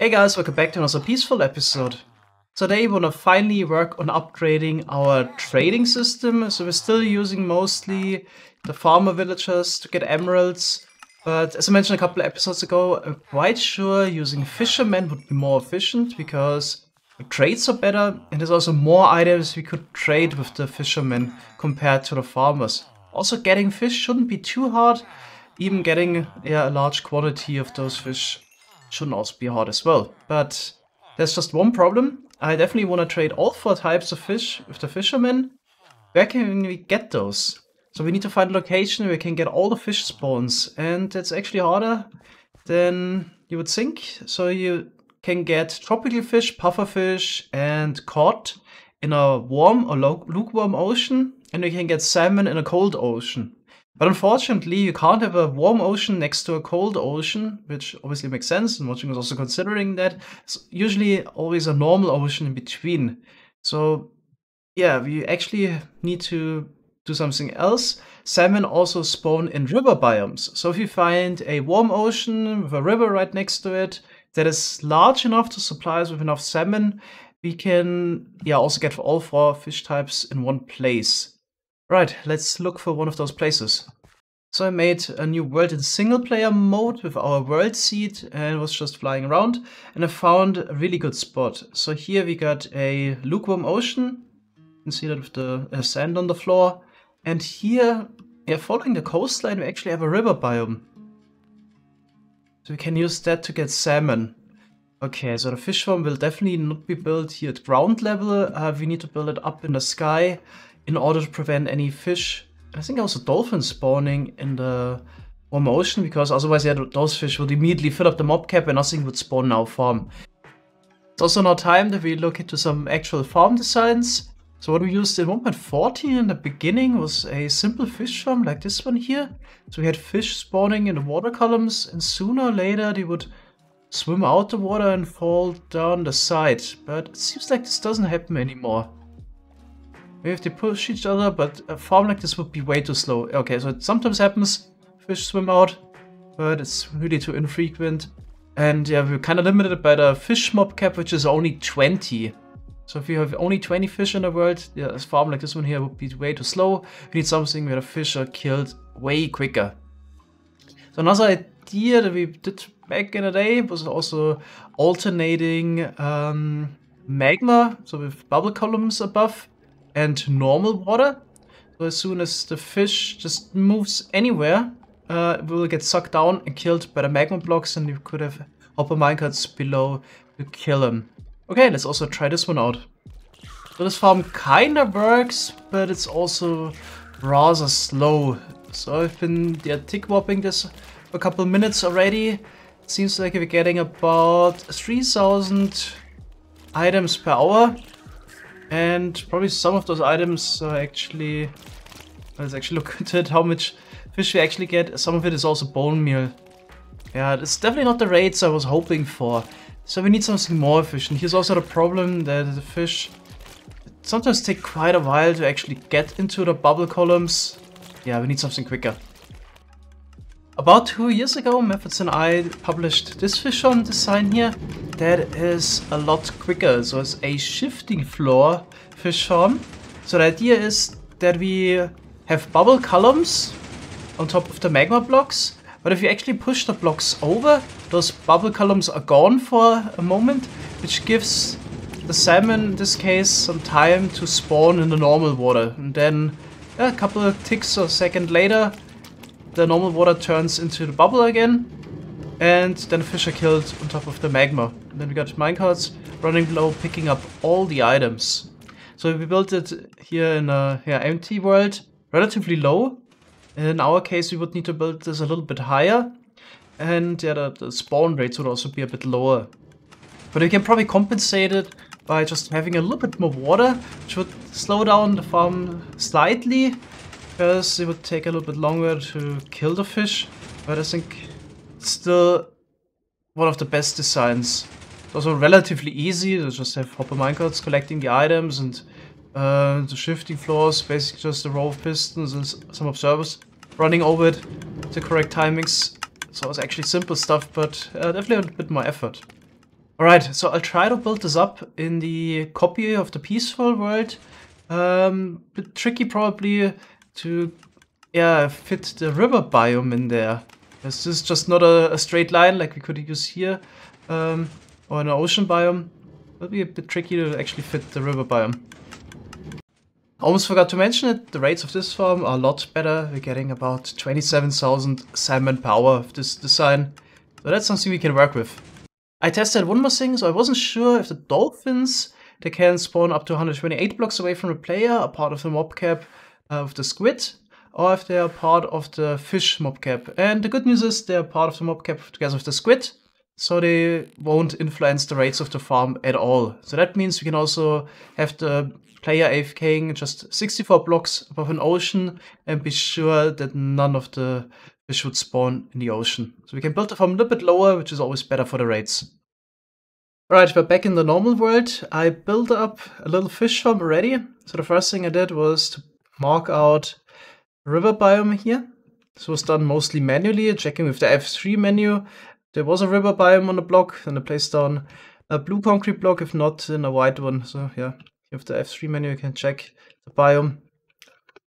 Hey guys, welcome back to another peaceful episode. Today we wanna finally work on upgrading our trading system. So we're still using mostly the farmer villagers to get emeralds. But as I mentioned a couple of episodes ago, I'm quite sure using fishermen would be more efficient because the trades are better and there's also more items we could trade with the fishermen compared to the farmers. Also getting fish shouldn't be too hard. Even getting yeah, a large quantity of those fish shouldn't also be hard as well. But there's just one problem. I definitely want to trade all four types of fish with the fishermen. Where can we get those? So we need to find a location where we can get all the fish spawns. And it's actually harder than you would think. So you can get tropical fish, puffer fish, and cod in a warm or lukewarm ocean. And you can get salmon in a cold ocean. But unfortunately, you can't have a warm ocean next to a cold ocean, which obviously makes sense, and Watching is also considering that. It's usually always a normal ocean in between. So, yeah, we actually need to do something else. Salmon also spawn in river biomes. So if you find a warm ocean with a river right next to it that is large enough to supply us with enough salmon, we can yeah also get all four fish types in one place. Right, let's look for one of those places. So I made a new world in single player mode with our world seed and was just flying around and I found a really good spot. So here we got a lukewarm ocean. You can see that with the uh, sand on the floor. And here, yeah, following the coastline, we actually have a river biome. So we can use that to get salmon. Okay, so the fish farm will definitely not be built here at ground level. Uh, we need to build it up in the sky in order to prevent any fish, I think also dolphins spawning in the warm ocean, because otherwise yeah, those fish would immediately fill up the mob cap and nothing would spawn in our farm. It's also now time that we look into some actual farm designs. So what we used in 1.14 in the beginning was a simple fish farm like this one here. So we had fish spawning in the water columns and sooner or later they would swim out the water and fall down the side. But it seems like this doesn't happen anymore. We have to push each other, but a farm like this would be way too slow. Okay, so it sometimes happens, fish swim out, but it's really too infrequent. And yeah, we're kind of limited by the fish mob cap, which is only 20. So if you have only 20 fish in the world, yeah, a farm like this one here would be way too slow. We need something where the fish are killed way quicker. So another idea that we did back in the day was also alternating um, magma, so with bubble columns above and normal water. So as soon as the fish just moves anywhere, uh, it will get sucked down and killed by the magma blocks and you could have hopper minecarts below to kill them. Okay, let's also try this one out. So this farm kinda works, but it's also rather slow. So I've been yeah, tick warping this for a couple minutes already. It seems like we're getting about 3000 items per hour. And probably some of those items are actually... Let's actually look at it, how much fish we actually get. Some of it is also bone meal. Yeah, it's definitely not the rates I was hoping for. So we need something more efficient. Here's also the problem that the fish sometimes take quite a while to actually get into the bubble columns. Yeah, we need something quicker. About two years ago, Methods and I published this fish on design here that is a lot quicker. So it's a shifting floor fish farm. So the idea is that we have bubble columns on top of the magma blocks. But if you actually push the blocks over, those bubble columns are gone for a moment, which gives the salmon, in this case, some time to spawn in the normal water. And then a couple of ticks or second later, the normal water turns into the bubble again. And then the fish are killed on top of the magma. And then we got minecarts running below, picking up all the items. So we built it here in a yeah, empty world, relatively low. In our case, we would need to build this a little bit higher. And yeah, the, the spawn rates would also be a bit lower. But we can probably compensate it by just having a little bit more water, which would slow down the farm slightly. Because it would take a little bit longer to kill the fish. But I think still one of the best designs. It's also relatively easy, to just have hopper minecarts collecting the items and uh, the shifting floors, basically just a row of pistons and some observers running over it, the correct timings. So it's actually simple stuff, but uh, definitely a bit more effort. Alright, so I'll try to build this up in the copy of the peaceful world. Um, bit tricky probably to yeah fit the river biome in there. This is just not a, a straight line like we could use here um, or an ocean biome. It'll be a bit tricky to actually fit the river biome. I almost forgot to mention it, the rates of this farm are a lot better. We're getting about 27,000 salmon power of this design. So that's something we can work with. I tested one more thing, so I wasn't sure if the dolphins, they can spawn up to 128 blocks away from the player, a part of the mob cap of the squid, or if they are part of the fish mob cap. And the good news is they're part of the mob cap together with the squid, so they won't influence the rates of the farm at all. So that means we can also have the player AFKing just 64 blocks above an ocean and be sure that none of the fish would spawn in the ocean. So we can build the farm a little bit lower, which is always better for the rates. Alright, we're back in the normal world. I built up a little fish farm already. So the first thing I did was to mark out river biome here. This was done mostly manually, checking with the F3 menu. There was a river biome on the block, and I placed down a blue concrete block, if not, then a white one. So yeah, with the F3 menu, you can check the biome.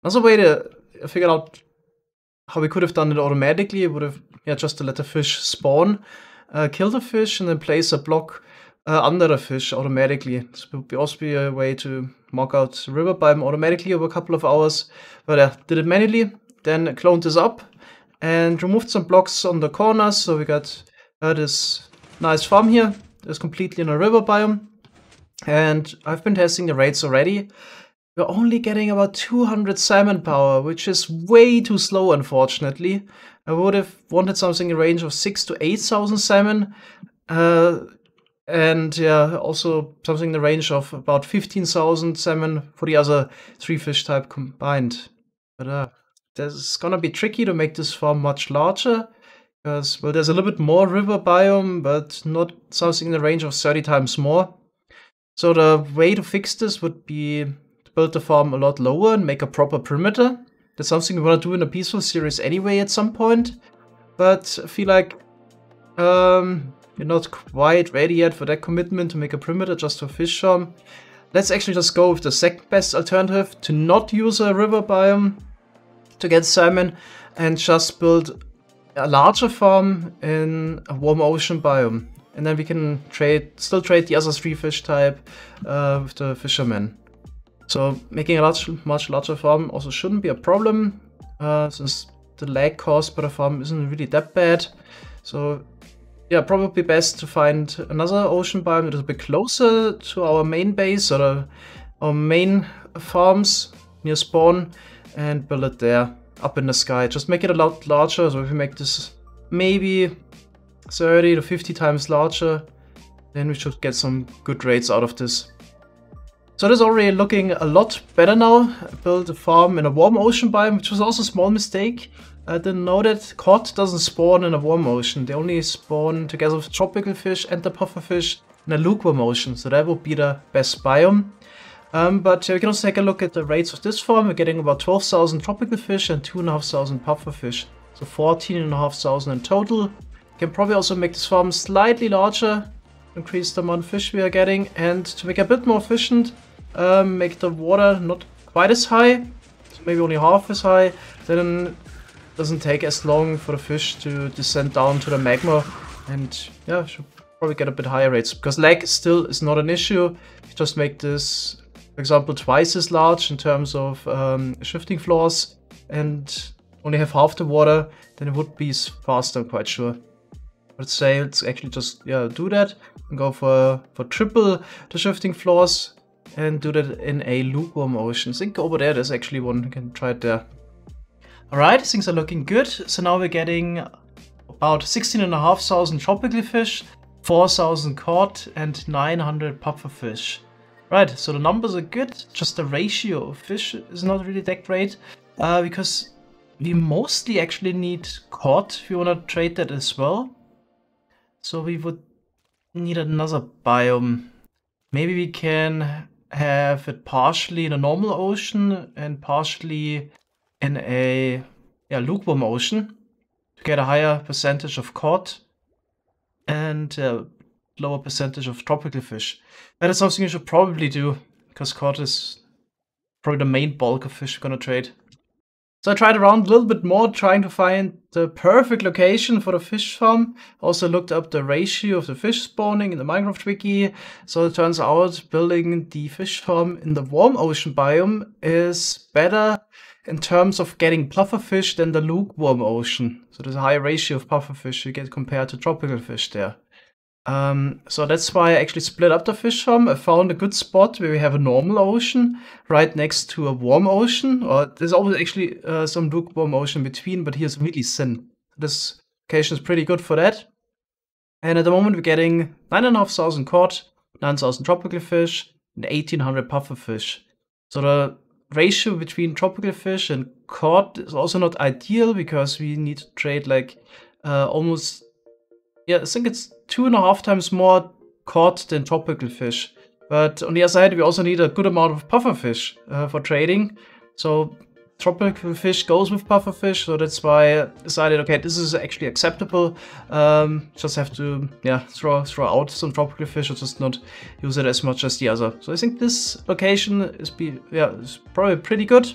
Another way to figure out how we could have done it automatically it would have yeah just to let the fish spawn, uh, kill the fish, and then place a block uh, under the fish automatically. This would also be a way to mark out river biome automatically over a couple of hours. But I did it manually, then cloned this up and removed some blocks on the corners. So we got uh, this nice farm here. It's completely in a river biome. And I've been testing the rates already. We're only getting about 200 salmon power, which is way too slow, unfortunately. I would have wanted something in range of 6 to 8,000 salmon. Uh, and yeah, also something in the range of about 15,000 salmon for the other three fish type combined. But uh, it's gonna be tricky to make this farm much larger. Because, well, there's a little bit more river biome, but not something in the range of 30 times more. So the way to fix this would be to build the farm a lot lower and make a proper perimeter. That's something we want to do in a peaceful series anyway at some point. But I feel like um, we're not quite ready yet for that commitment to make a perimeter just for fish farm. Let's actually just go with the second best alternative to not use a river biome to get salmon and just build a larger farm in a warm ocean biome. And then we can trade, still trade the other three fish type uh, with the fishermen. So making a large, much larger farm also shouldn't be a problem, uh, since the lag caused by the farm isn't really that bad. So yeah, probably best to find another ocean biome that is a bit closer to our main base or our main farms near spawn and build it there up in the sky. Just make it a lot larger. So if we make this maybe 30 to 50 times larger, then we should get some good rates out of this. So this is already looking a lot better now. I built a farm in a warm ocean biome, which was also a small mistake. I didn't know that cod doesn't spawn in a warm ocean. They only spawn together with tropical fish and the pufferfish in a lukewarm ocean. So that would be the best biome. Um, but uh, we can also take a look at the rates of this farm. We're getting about 12,000 tropical fish and 2,500 pufferfish. So 14,500 in total can probably also make this farm slightly larger, increase the amount of fish we are getting, and to make it a bit more efficient, um, make the water not quite as high, so maybe only half as high, then doesn't take as long for the fish to descend down to the magma, and yeah, should probably get a bit higher rates, because lag still is not an issue, you just make this, for example, twice as large in terms of um, shifting floors, and only have half the water, then it would be faster, I'm quite sure let's say let's actually just yeah do that and go for for triple the shifting floors and do that in a lukewarm ocean. I think over there there's actually one. You can try it there. Alright, things are looking good. So now we're getting about 16,500 tropical fish, 4,000 cod and 900 pufferfish. Right, so the numbers are good, just the ratio of fish is not really that great, uh, because we mostly actually need cod if you want to trade that as well. So we would need another biome. Maybe we can have it partially in a normal ocean and partially in a yeah, lukewarm ocean to get a higher percentage of cod. And uh, lower percentage of tropical fish. That is something you should probably do, because cod is probably the main bulk of fish you're gonna trade. So I tried around a little bit more, trying to find the perfect location for the fish farm. Also looked up the ratio of the fish spawning in the Minecraft wiki. So it turns out building the fish farm in the warm ocean biome is better in terms of getting pufferfish than the lukewarm ocean. So there's a higher ratio of pufferfish you get compared to tropical fish there. Um, so that's why I actually split up the fish farm. I found a good spot where we have a normal ocean right next to a warm ocean. Or there's always actually uh, some lukewarm ocean between, but here's really thin. This location is pretty good for that. And at the moment we're getting 9,500 cod, 9,000 tropical fish, and 1,800 pufferfish. So the ratio between tropical fish and cod is also not ideal because we need to trade like uh, almost yeah, I think it's two and a half times more cod than tropical fish. But on the other side, we also need a good amount of pufferfish uh, for trading. So tropical fish goes with pufferfish, so that's why I decided, okay, this is actually acceptable. Um, just have to, yeah, throw throw out some tropical fish or just not use it as much as the other. So I think this location is be, yeah, is probably pretty good.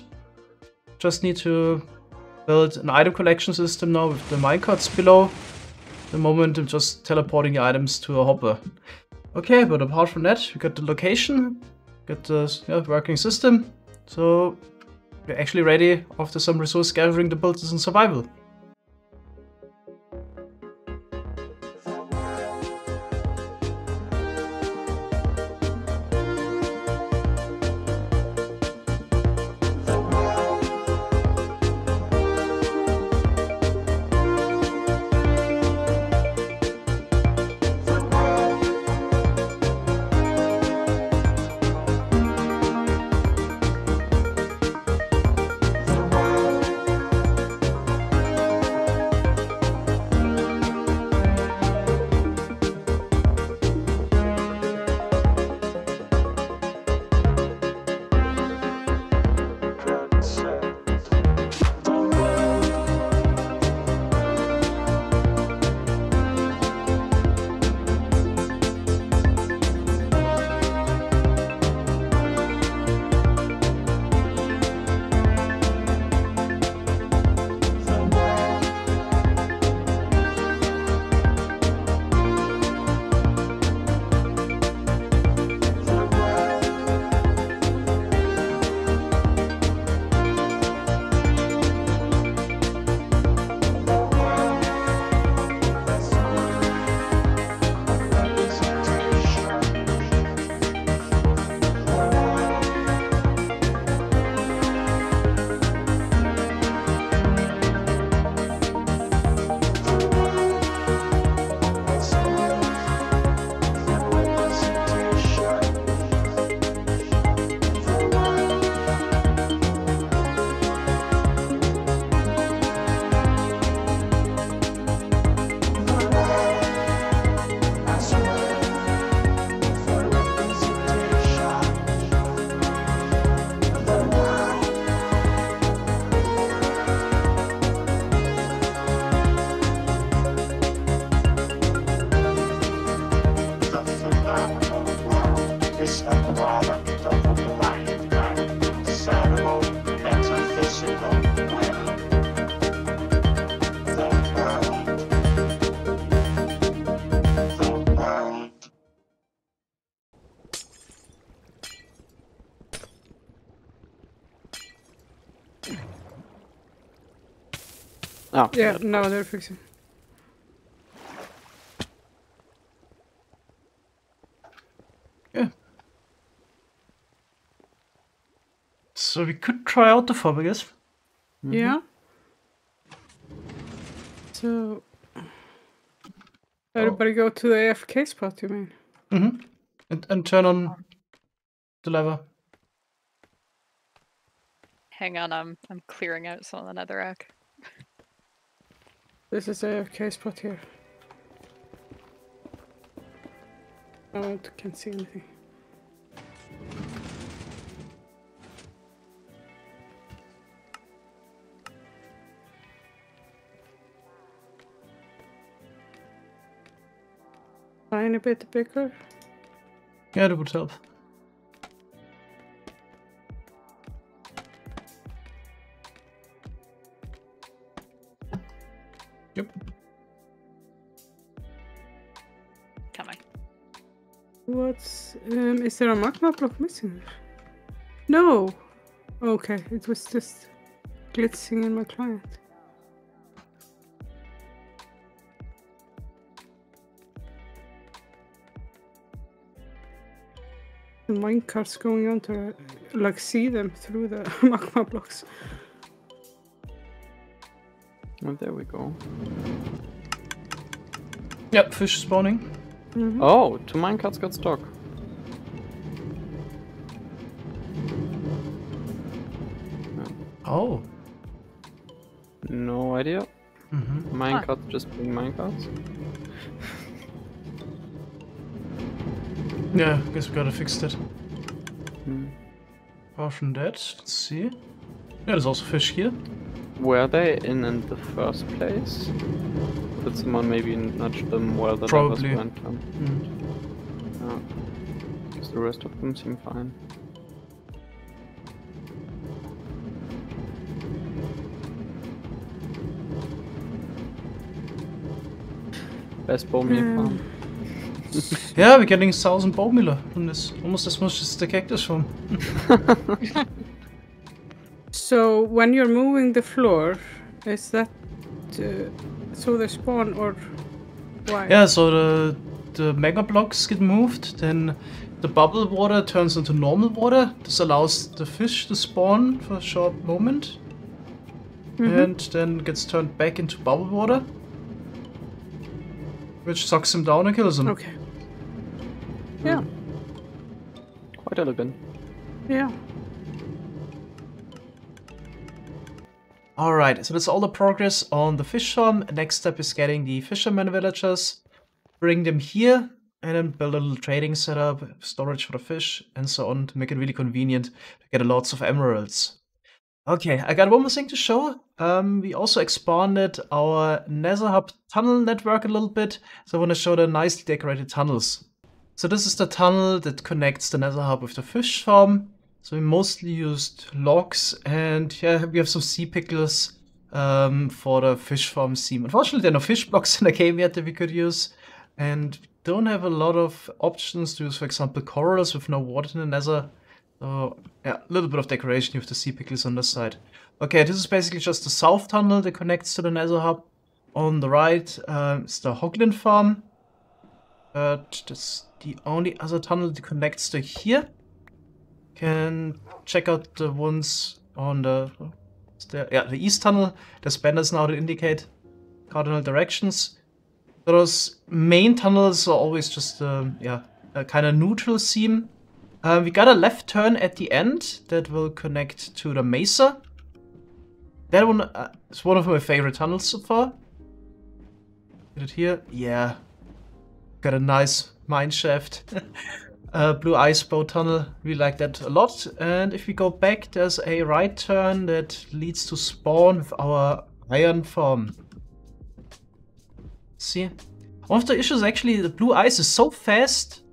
Just need to build an item collection system now with the minecarts below the moment I'm just teleporting the items to a hopper. Okay, but apart from that, we got the location, got the yeah, working system, so we're actually ready after some resource gathering to build this in survival. Oh. Yeah, no, they're fixing. Yeah. So we could try out the fob, I guess. Yeah. So, everybody go to the AFK spot, you mean? Mm-hmm. And, and turn on the lever. Hang on, I'm I'm clearing out some of the netherrack. This is AFK spot here. I can't see anything. Tiny bit bigger? Yeah, that would help. What's um? Is there a magma block missing? No. Okay, it was just glitzing in my client. The minecart's going on to like see them through the magma blocks. Oh, there we go. Yep, fish spawning. Mhm. Oh, two minecarts got stuck. Oh. No idea. Mm-hmm. Minecarts just being minecarts. Yeah, I guess we gotta fix that. Hmm. Apart from that, let's see. Yeah, there's also fish here. Were they in in the first place? Did someone maybe nudge them while the Probably. others went down? Mm. Yeah. 'Cause the rest of them seem fine. Best bone meal Um, farm. Yeah, we're getting a 1000 bone meal from this. Almost as much as the cactus farm. So when you're moving the floor, is that uh, so they spawn or why? Yeah, so the the magma blocks get moved, then the bubble water turns into normal water. This allows the fish to spawn for a short moment, Mhm. and then gets turned back into bubble water, which sucks him down and kills him. Okay. Yeah. Quite elegant. Yeah. Alright, so that's all the progress on the fish farm. Next step is getting the fisherman villagers, bring them here, and then build a little trading setup, storage for the fish, and so on to make it really convenient to get lots of emeralds. Okay, I got one more thing to show. Um, we also expanded our Nether Hub tunnel network a little bit, so I want to show the nicely decorated tunnels. So this is the tunnel that connects the Nether Hub with the fish farm. So we mostly used logs and yeah, we have some sea pickles um, for the fish farm seam. Unfortunately, there are no fish blocks in the game yet that we could use, and we don't have a lot of options to use, for example, corals with no water in the nether. So yeah, a little bit of decoration with the sea pickles on the side. Okay, this is basically just the south tunnel that connects to the nether hub. On the right uh, is the Hoglin farm. But that's the only other tunnel that connects to here can check out the ones on the, yeah, the east tunnel. There's banners now to indicate cardinal directions. Those main tunnels are always just um, yeah, a kind of neutral seam. Uh, we got a left turn at the end that will connect to the mesa. That one uh, is one of my favorite tunnels so far. Get it here? Yeah. Got a nice mine shaft. uh, blue ice bow tunnel. We like that a lot. And if we go back, there's a right turn that leads to spawn with our iron farm. See? One of the issues actually, the blue ice is so fast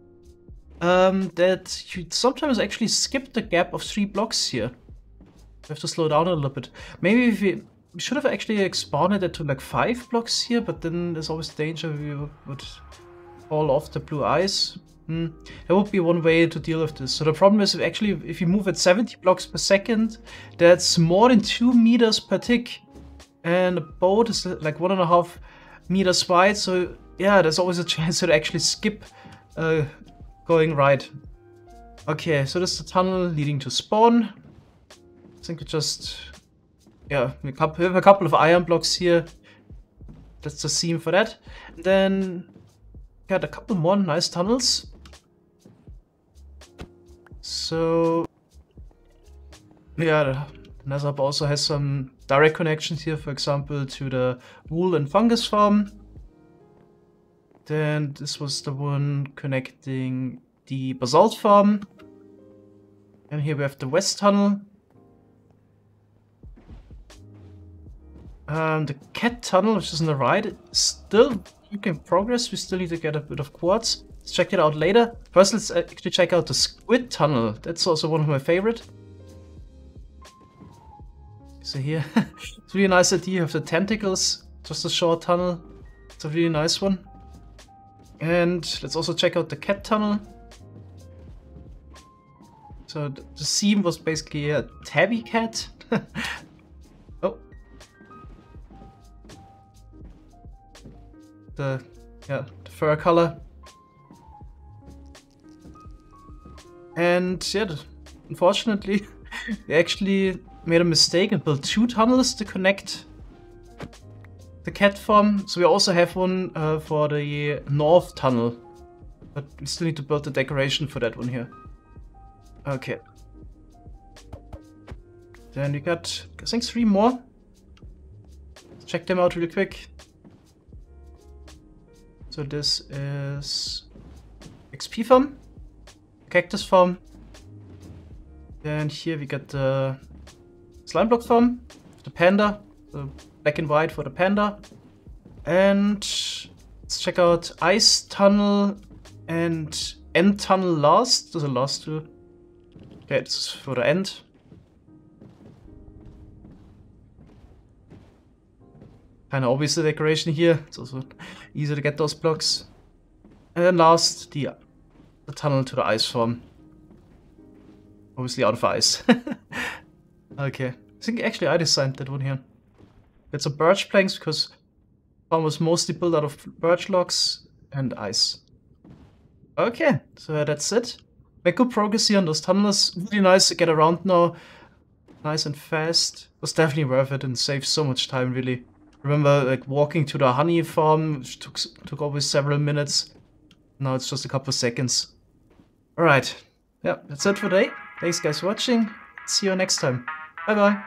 um, that you sometimes actually skip the gap of three blocks here. We have to slow down a little bit. Maybe if we, we should have actually expanded it to like five blocks here, but then there's always danger we would fall off the blue ice. Hmm. That would be one way to deal with this. So the problem is if actually if you move at 70 blocks per second, that's more than two meters per tick. And the boat is uh, like one and a half meters wide, so yeah, there's always a chance to actually skip uh, going right. Okay, so this is the tunnel leading to spawn. I think we just, yeah, we have a couple of iron blocks here. That's the seam for that. And Then got a couple more nice tunnels. So yeah, Hub also has some direct connections here, for example, to the wool and fungus farm. Then this was the one connecting the basalt farm. And here we have the west tunnel. Um, the cat tunnel, which is on the right, still in progress. We still need to get a bit of quartz. Let's check it out later. First, let's actually check out the Squid Tunnel. That's also one of my favorite. So here, it's really nice idea of the tentacles. Just a short tunnel. It's a really nice one. And let's also check out the cat tunnel. So the seam was basically a tabby cat. oh. The yeah, the fur color. And yeah, unfortunately, we actually made a mistake and built two tunnels to connect the cat farm. So we also have one uh, for the north tunnel. But we still need to build the decoration for that one here. Okay. Then we got, I think, three more. Let's check them out really quick. So this is XP farm, cactus farm. And here we got the slime block farm, the panda, the black and white for the panda. And let's check out ice tunnel and end tunnel last. Those are last two. Okay, this is for the end. Kind of obvious decoration here. It's also easy to get those blocks. And then last, the, the tunnel to the ice farm. Obviously out of ice. okay. I think actually I designed that one here. It's a birch planks because farm was mostly built out of birch logs and ice. Okay, so that's it. Make good progress here on those tunnels. Really nice to get around now. Nice and fast. Was definitely worth it and saved so much time really. Remember like walking to the honey farm took took always several minutes. Now it's just a couple of seconds. Alright. Yeah, that's it for today. Thanks guys for watching. See you next time. Bye bye.